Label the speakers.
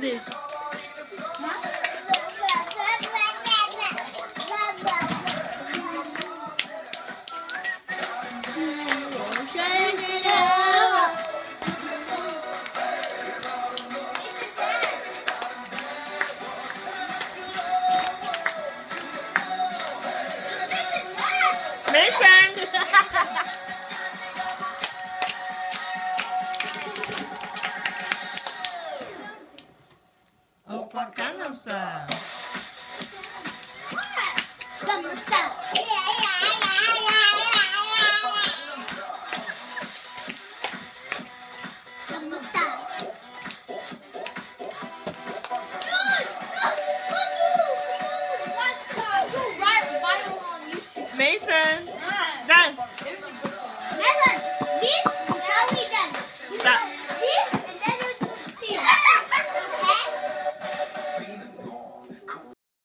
Speaker 1: this.
Speaker 2: Opa Gangnam Style. Mason. Dance.